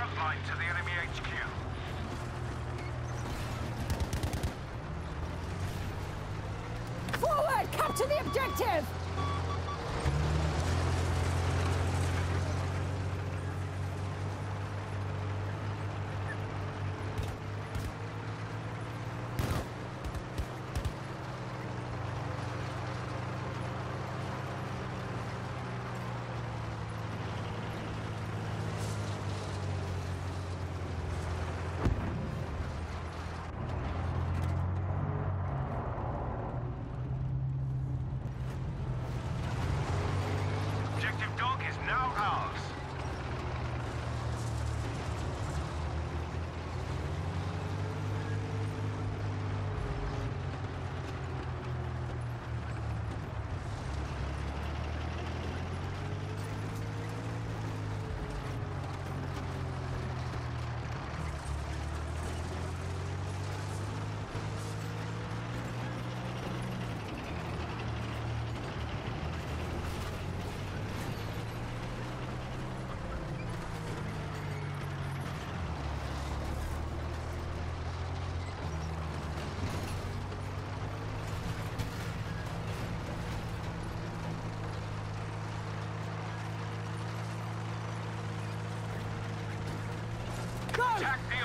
to the enemy HQ. Forward! Capture the objective! Objective dog is now ours. Go! Attack the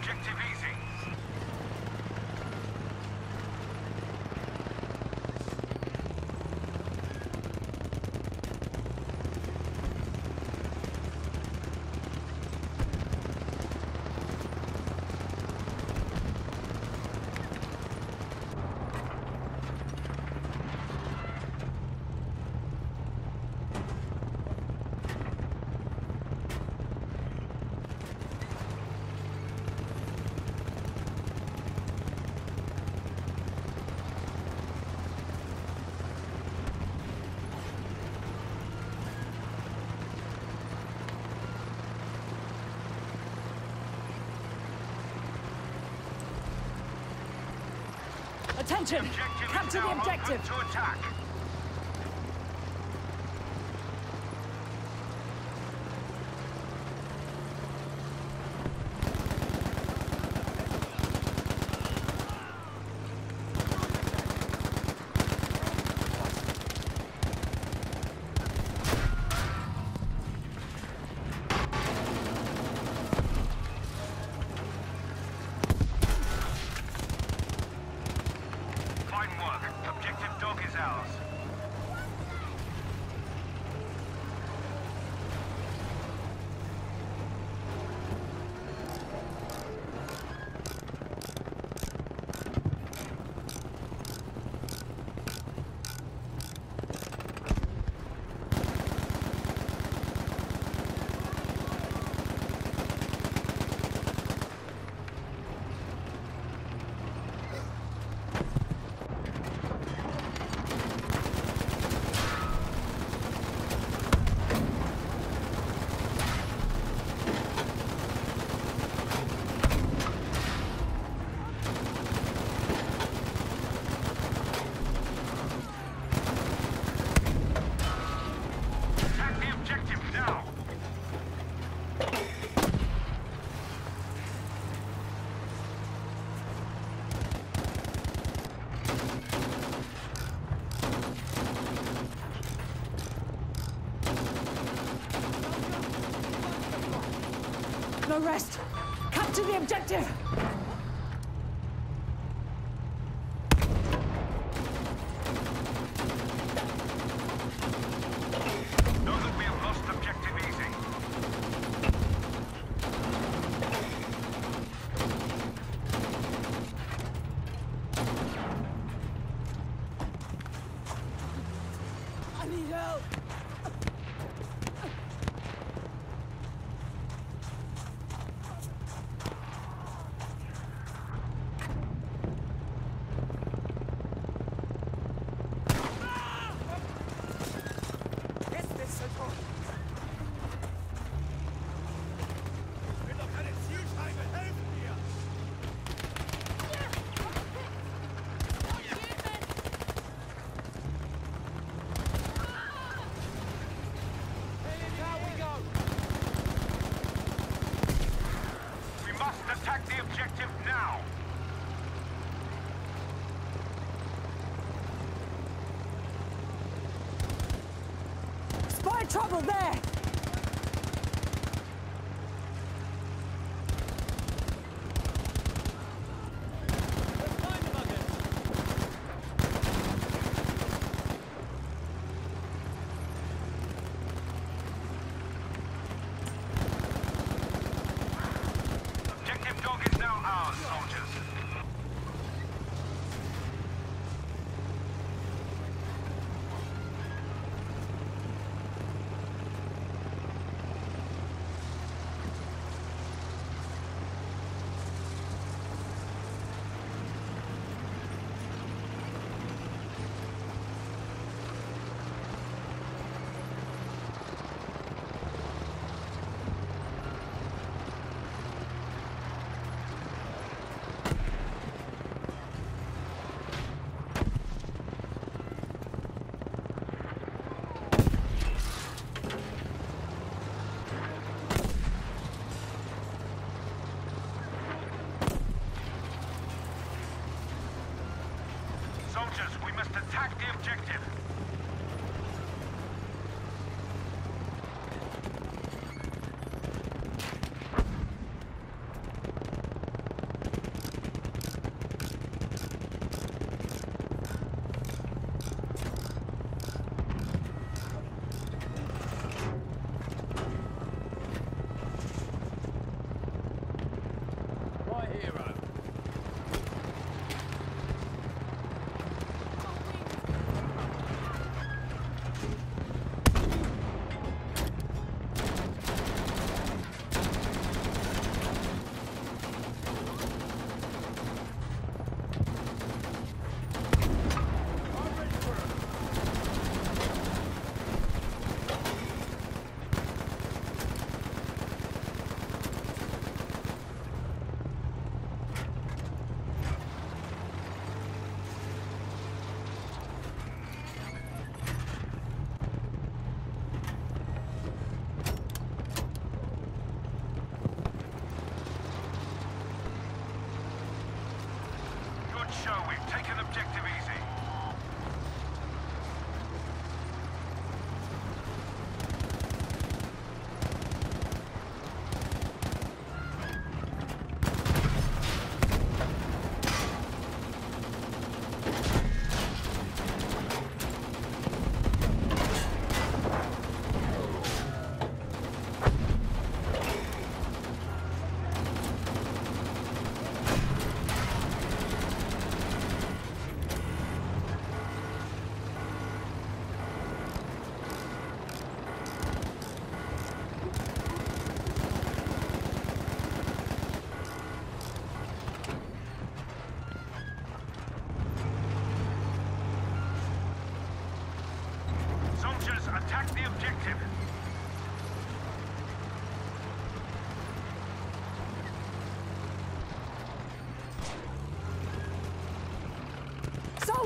Objective easy. Is Capture the objective! rest. Capture the objective! trouble there! the objective.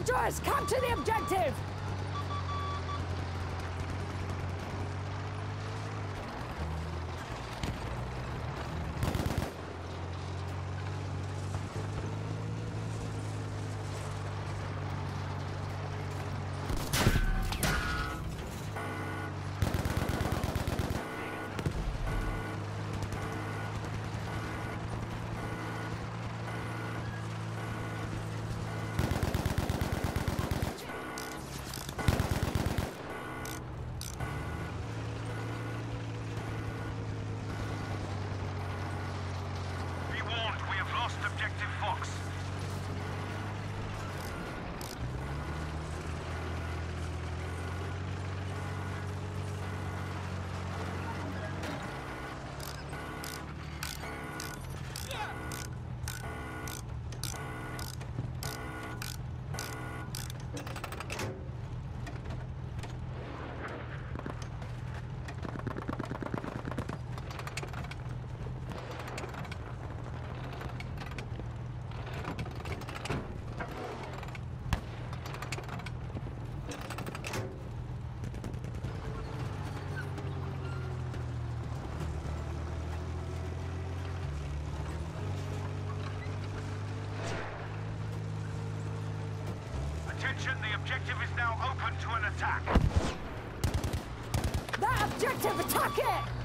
Soldiers, capture the objective! Attention, the objective is now open to an attack. That objective, attack it!